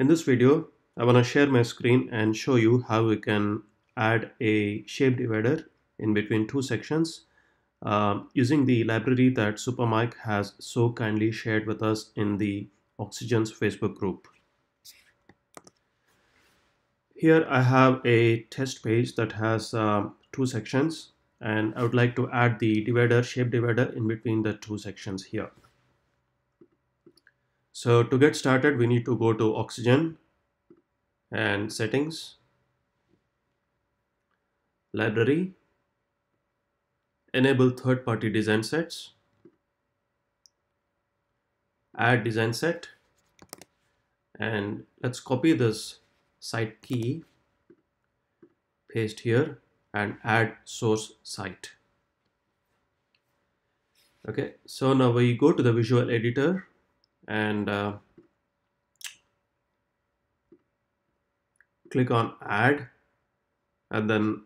In this video, I want to share my screen and show you how we can add a shape divider in between two sections uh, using the library that Supa Mike has so kindly shared with us in the Oxygen's Facebook group. Here I have a test page that has uh, two sections and I would like to add the divider, shape divider in between the two sections here. So to get started, we need to go to Oxygen and Settings, Library, Enable third-party design sets, Add design set, and let's copy this site key, paste here, and add source site. Okay, so now we go to the visual editor and uh, click on add and then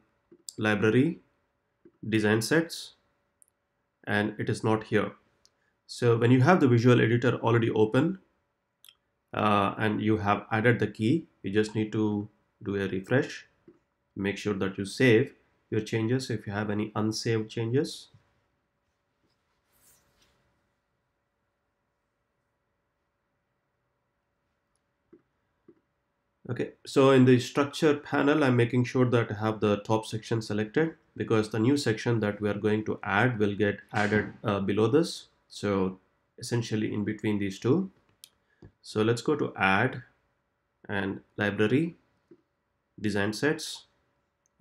library design sets and it is not here. So when you have the visual editor already open uh, and you have added the key you just need to do a refresh. Make sure that you save your changes if you have any unsaved changes Okay, so in the structure panel, I'm making sure that I have the top section selected because the new section that we are going to add will get added uh, below this. So essentially in between these two. So let's go to add and library, design sets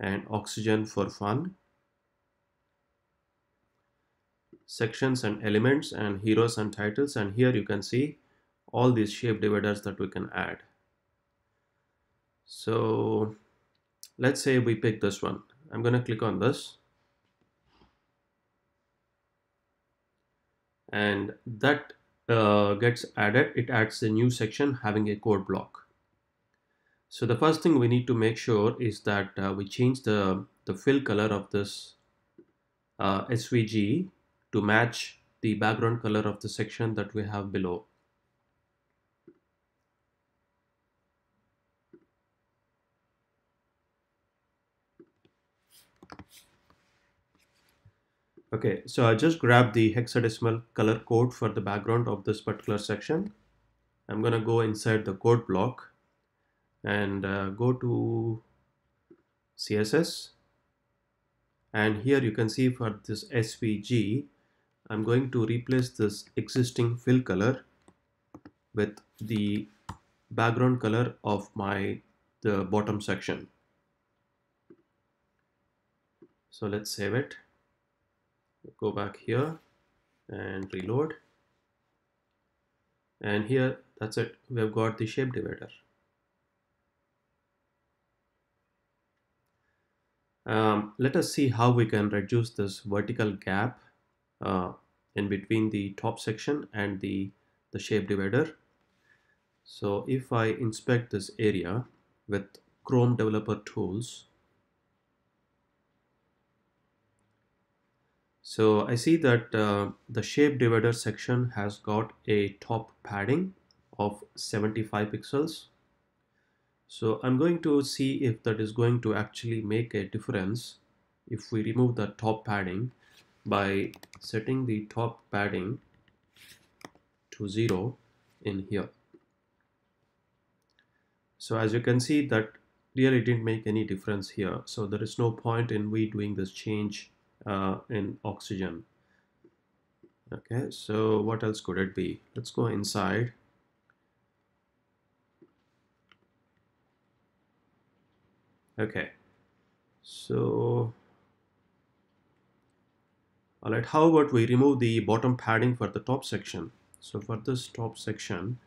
and oxygen for fun. Sections and elements and heroes and titles and here you can see all these shape dividers that we can add. So let's say we pick this one. I'm going to click on this. And that uh, gets added. It adds a new section having a code block. So the first thing we need to make sure is that uh, we change the, the fill color of this uh, SVG to match the background color of the section that we have below. Okay, so I just grabbed the hexadecimal color code for the background of this particular section. I'm gonna go inside the code block and uh, go to CSS and here you can see for this SVG I'm going to replace this existing fill color with the background color of my the bottom section. So let's save it go back here and reload. And here that's it. We have got the shape divider. Um, let us see how we can reduce this vertical gap uh, in between the top section and the the shape divider. So if I inspect this area with Chrome developer tools So I see that uh, the shape divider section has got a top padding of 75 pixels. So I'm going to see if that is going to actually make a difference if we remove the top padding by setting the top padding to zero in here. So as you can see that really didn't make any difference here. So there is no point in we doing this change uh, in oxygen. Okay so what else could it be? Let's go inside. Okay so all right how about we remove the bottom padding for the top section? So for this top section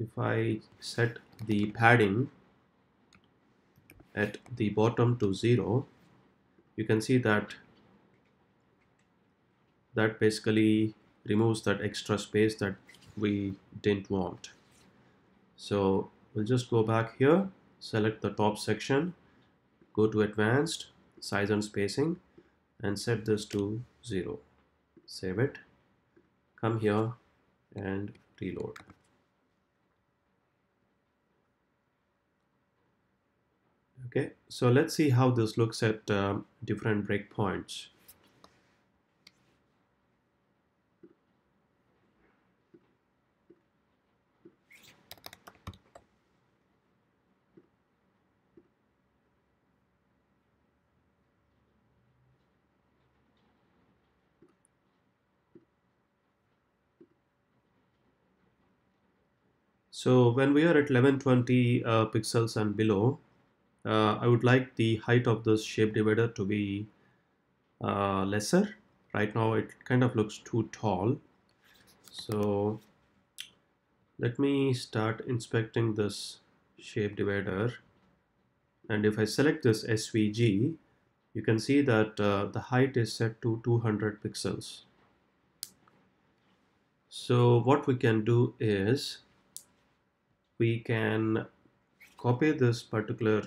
if I set the padding at the bottom to zero you can see that that basically removes that extra space that we didn't want. So we'll just go back here select the top section go to advanced size and spacing and set this to zero. Save it. Come here and reload Okay, so let's see how this looks at um, different breakpoints. So when we are at 1120 uh, pixels and below, uh, I would like the height of this shape divider to be uh, lesser. Right now it kind of looks too tall. So let me start inspecting this shape divider. And if I select this SVG, you can see that uh, the height is set to 200 pixels. So what we can do is we can copy this particular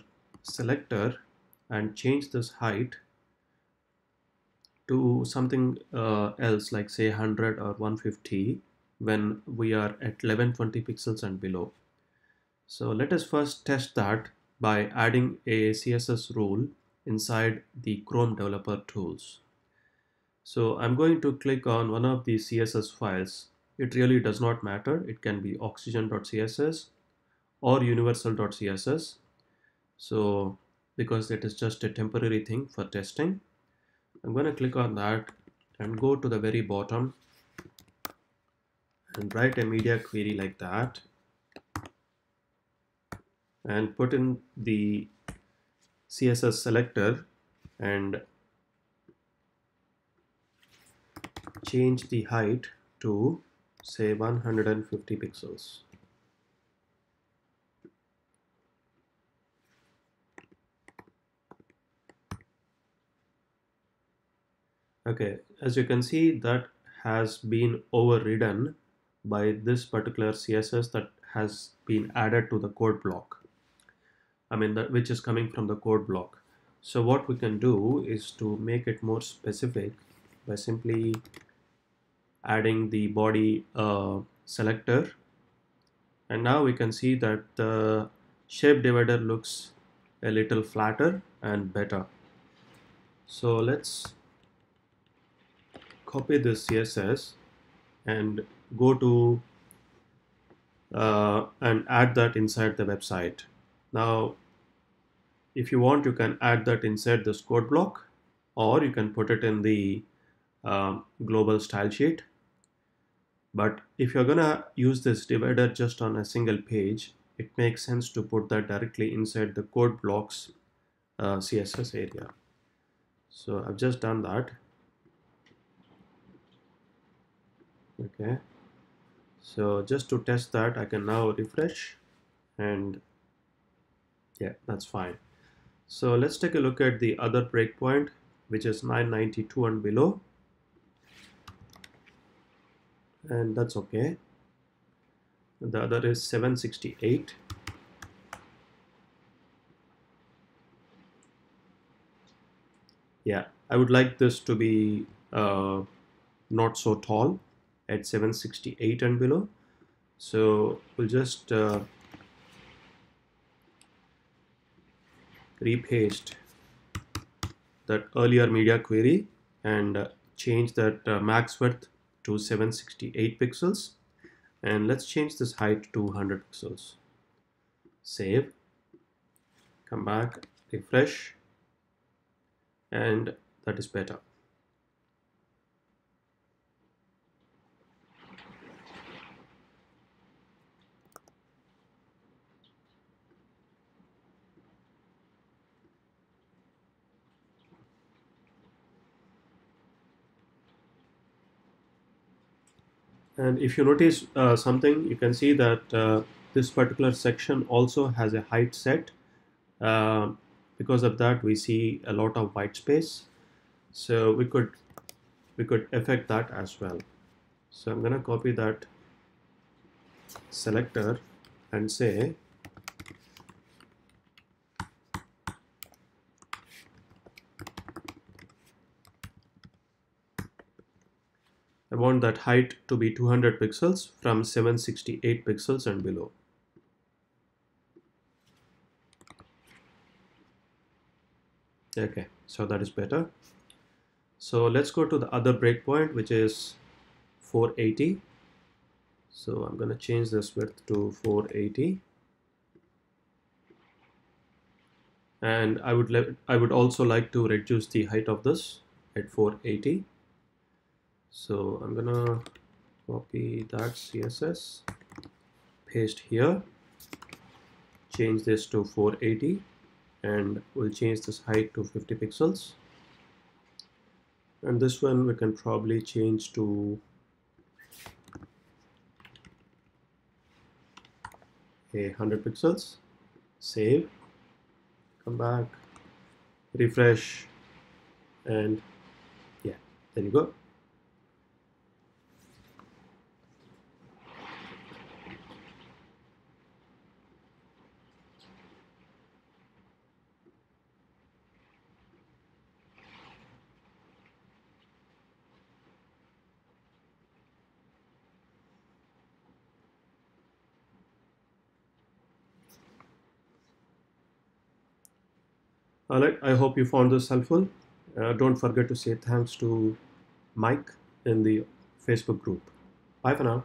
selector and change this height to something uh, else like say 100 or 150 when we are at 1120 pixels and below. So let us first test that by adding a CSS rule inside the Chrome Developer Tools. So I'm going to click on one of the CSS files. It really does not matter. It can be oxygen.css or universal.css so because it is just a temporary thing for testing I'm going to click on that and go to the very bottom and write a media query like that and put in the CSS selector and change the height to say 150 pixels okay as you can see that has been overridden by this particular css that has been added to the code block. I mean that which is coming from the code block. So what we can do is to make it more specific by simply adding the body uh, selector. And now we can see that the shape divider looks a little flatter and better. So let's copy this CSS and go to uh, and add that inside the website. Now, if you want, you can add that inside this code block or you can put it in the uh, global style sheet. But if you're gonna use this divider just on a single page, it makes sense to put that directly inside the code blocks uh, CSS area. So I've just done that. Okay. So just to test that I can now refresh and yeah that's fine. So let's take a look at the other breakpoint which is 992 and below. And that's okay. The other is 768 yeah I would like this to be uh, not so tall at 768 and below. So we'll just uh, repaste that earlier media query and uh, change that uh, max width to 768 pixels. And let's change this height to 100 pixels. Save. Come back. Refresh. And that is better and if you notice uh, something you can see that uh, this particular section also has a height set. Uh, because of that we see a lot of white space. So we could we could affect that as well. So I'm gonna copy that selector and say I want that height to be 200 pixels from 768 pixels and below. okay so that is better. So let's go to the other breakpoint which is 480 so I'm going to change this width to 480 and I would I would also like to reduce the height of this at 480 so I'm gonna copy that CSS paste here change this to 480 and we'll change this height to 50 pixels. And this one we can probably change to a 100 pixels. Save come back refresh and yeah there you go All right, I hope you found this helpful. Uh, don't forget to say thanks to Mike in the Facebook group. Bye for now.